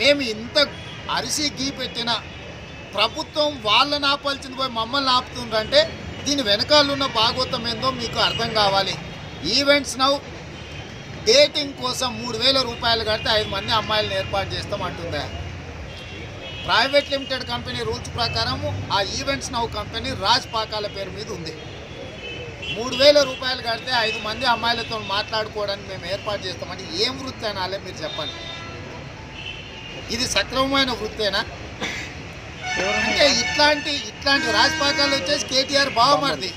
మేము ఇంత అరిసి గీ పెట్టిన ప్రభుత్వం వాళ్ళని ఆపాల్సింది పోయి మమ్మల్ని ఆపుతుందంటే దీని వెనకాలన్న భాగోత్వం ఏందో మీకు అర్థం కావాలి. ఈవెంట్స్ నౌ డేటింగ్ కోసం మూడు వేల రూపాయలు కడితే ఐదు మంది అమ్మాయిలను ఏర్పాటు చేస్తాం అంటుందా? ప్రైవేట్ లిమిటెడ్ కంపెనీ రూల్స్ ప్రకారం ఆ events now company Raj Pakala పేరు మీద ఉంది. మూడు వేల రూపాయలు కడితే ఐదు మంది అమ్మాయిలతో మాట్లాడుకోవడానికి మేము ఏర్పాటు చేస్తామని ఏం వృత్తి అనాలే మీరు చెప్పండి. ఇది సక్రమమైన వృత్తేనా? అంటే ఇట్లాంటి ఇట్లాంటి రాజపాకాలు వచ్చేసి కేటీఆర్ బావమరిది.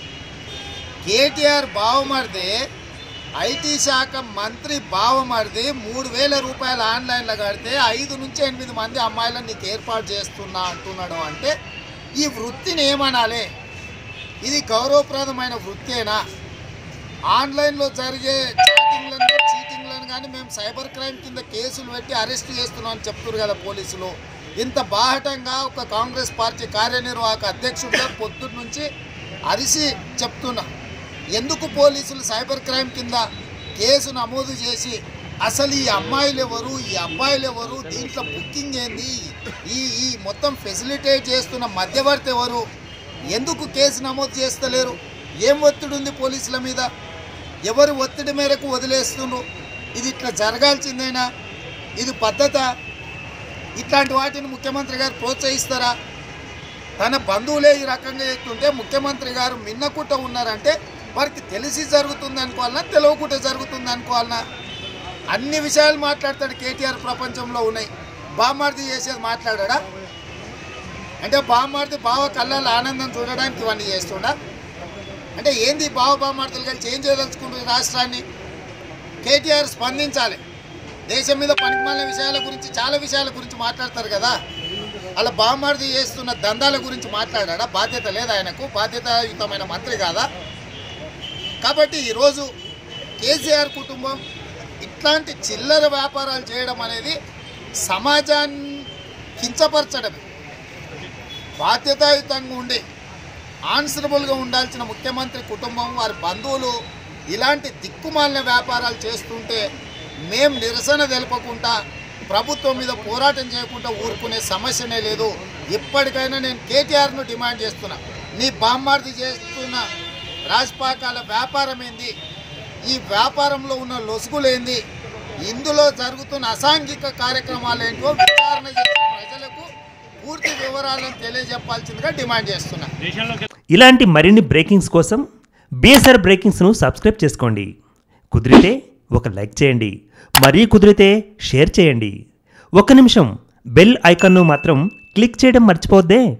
కేటీఆర్ బావమరిది ఐటీ శాఖ మంత్రి బావమరిది మూడు వేల రూపాయలు ఆన్లైన్లో కడితే ఐదు నుంచి ఎనిమిది మంది అమ్మాయిలను నీకు ఏర్పాటు చేస్తున్నా అంటున్నాడు అంటే ఈ వృత్తిని ఏమనాలి? ఇది గౌరవప్రదమైన వృత్తేనా? ఆన్లైన్లో జరిగే చాటింగ్లను కానీ మేము సైబర్ క్రైమ్ కింద కేసులు పెట్టి అరెస్ట్ చేస్తున్నాం అని చెప్తున్నారు కదా పోలీసులు. ఇంత బాహటంగా ఒక కాంగ్రెస్ పార్టీ కార్యనిర్వాహక అధ్యక్షుడిగా పొద్దున్న నుంచి అరిసి చెప్తున్నా. ఎందుకు పోలీసులు సైబర్ క్రైమ్ కింద కేసు నమోదు చేసి అసలు ఈ అమ్మాయిలు ఎవరు ఈ అబ్బాయిలు ఎవరు దీంట్లో బుకింగ్ ఏంది ఈ ఈ మొత్తం ఫెసిలిటేట్ చేస్తున్న మధ్యవర్తి ఎవరు? ఎందుకు కేసు నమోదు చేస్తలేరు? ఏం ఒత్తిడి ఉంది పోలీసుల మీద? ఎవరు ఒత్తిడి మేరకు వదిలేస్తున్నారు? ఇది ఇట్లా జరగాల్సిందేనా? ఇది పద్ధత? ఇట్లాంటి వాటిని ముఖ్యమంత్రి గారు ప్రోత్సహిస్తారా? తన బంధువులే ఈ రకంగా చేస్తుంటే ముఖ్యమంత్రి గారు మిన్నకుట్ట ఉన్నారంటే వారికి తెలిసి జరుగుతుంది అనుకోవాలన్నా తెలియకుండా జరుగుతుంది అనుకోవాలన్నా అన్ని విషయాలు మాట్లాడతాడు కేటీఆర్ ప్రపంచంలో ఉన్నాయి. బామ్మార్ది చేసేది మాట్లాడా అంటే బామ్మార్ది బావ కళ్ళల్లో ఆనందం చూడడానికి ఇవన్నీ చేస్తుండ? అంటే ఏంది బావ బామార్దులు కలిసి ఏం చేయదలుచుకుంటుంది రాష్ట్రాన్ని? కేటీఆర్ స్పందించాలి. దేశం మీద పనికిమాలిన విషయాల గురించి చాలా విషయాల గురించి మాట్లాడతారు కదా. అలా బామ్మార్ది చేస్తున్న దందాల గురించి మాట్లాడా బాధ్యత లేదు ఆయనకు. బాధ్యతాయుతమైన మంత్రి కాదా? కాబట్టి ఈరోజు కేసీఆర్ కుటుంబం ఇట్లాంటి చిల్లర వ్యాపారాలు చేయడం అనేది సమాజాన్ని కించపరచడమే. బాధ్యతాయుతంగా ఉండి ఆన్సరబుల్గా ఉండాల్సిన ముఖ్యమంత్రి కుటుంబం వారి బంధువులు ఇలాంటి దిక్కుమాలిన వ్యాపారాలు చేస్తుంటే మేం నిరసన తెలపకుండా ప్రభుత్వం మీద పోరాటం చేయకుండా ఊరుకునే సమస్యనే లేదు. ఇప్పటికైనా నేను కేటీఆర్ను డిమాండ్ చేస్తున్నా. నీ బామ్మార్ది చేస్తున్న రాజపాకాల వ్యాపారం ఏంది? ఈ వ్యాపారంలో ఉన్న లొసుగులేంది ఇందులో జరుగుతున్న అసాంఘిక కార్యక్రమాలు ఏంటో విచారణ చేసిన ప్రజలకు పూర్తి వివరాలను తెలియజెప్పాల్సిందిగా డిమాండ్ చేస్తున్నా. ఇలాంటి మరిన్ని బ్రేకింగ్స్ కోసం బీఎస్ఆర్ బ్రేకింగ్స్ను సబ్స్క్రైబ్ చేసుకోండి. కుదిరితే ఒక లైక్ చేయండి. మరీ కుదిరితే షేర్ చేయండి. ఒక నిమిషం బెల్ ఐకాన్ను మాత్రం క్లిక్ చేయడం మర్చిపోద్దే.